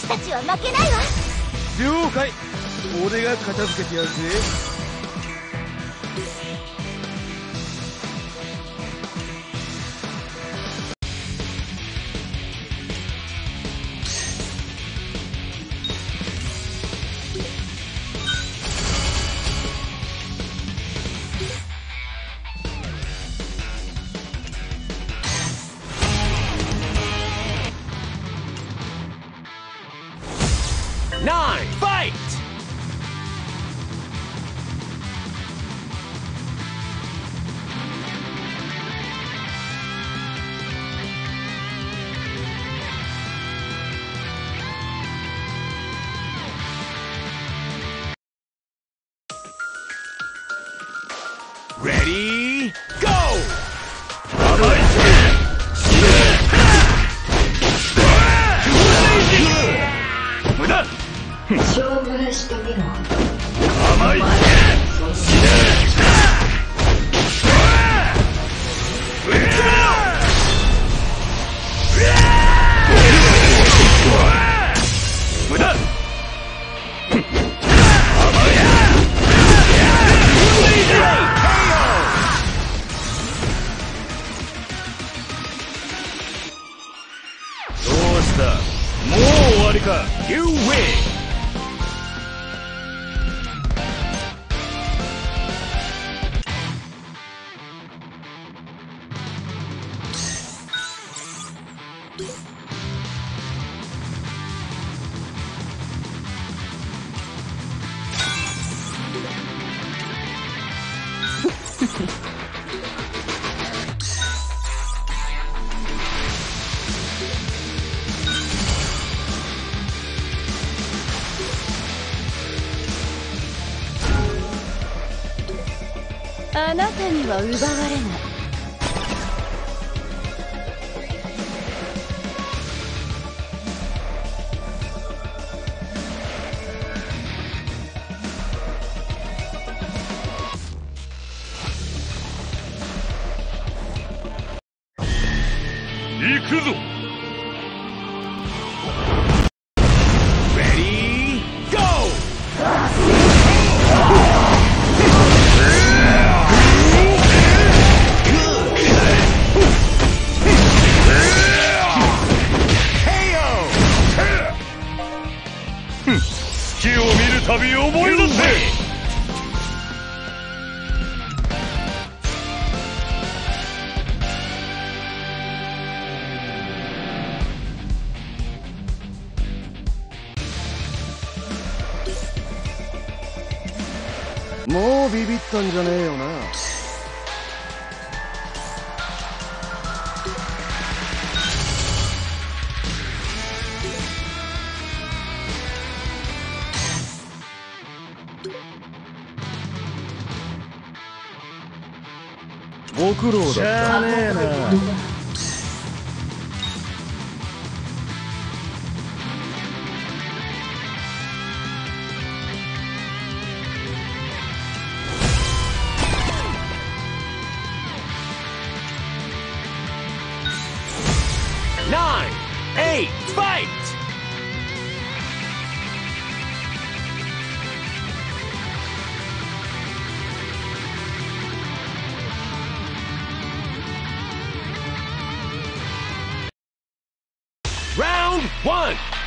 私たちは負けないわ。了解。俺が片付けてやるぜ。Nine, fight! Ready, You win! you あなたには奪われない。行くぞ。ビビったんじゃねえよな。ご苦労だった。しゃあねえな。One!